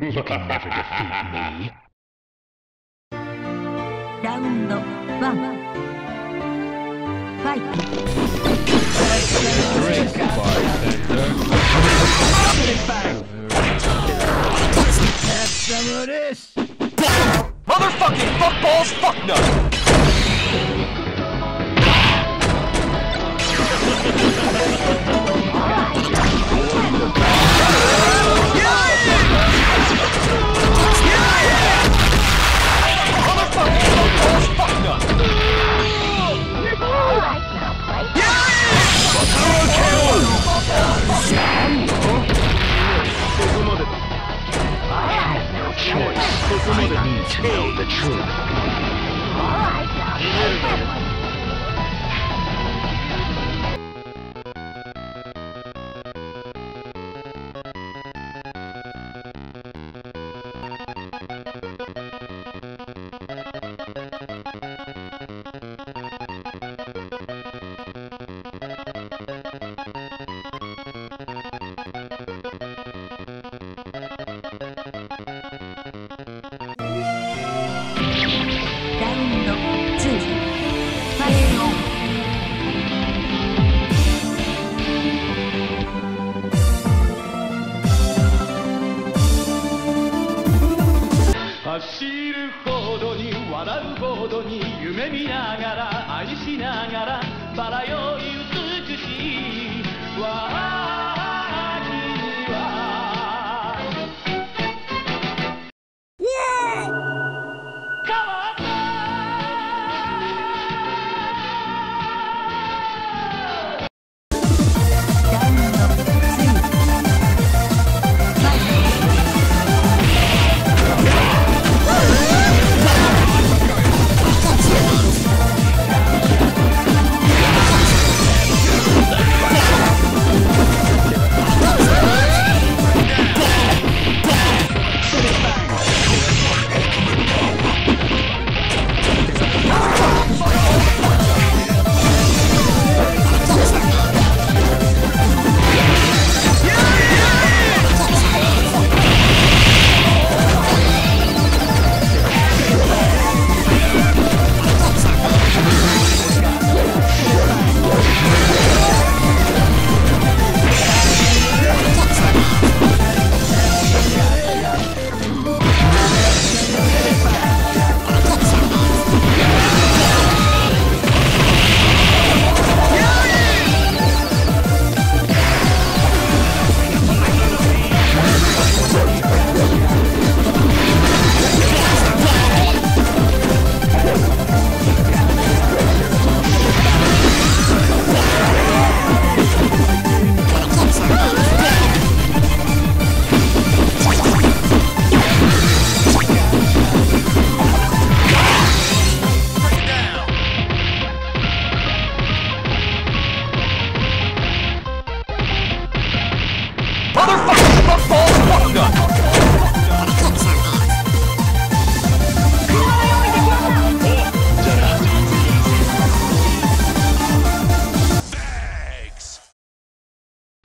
you can never defeat me. Round one. Fight. Motherfucking fuckballs, fucknut. I need to know the truth. Round ほどに夢見ながら愛しながらバラより美しい。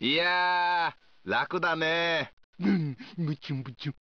いやー、楽だね。うん、むちゅむちゅ。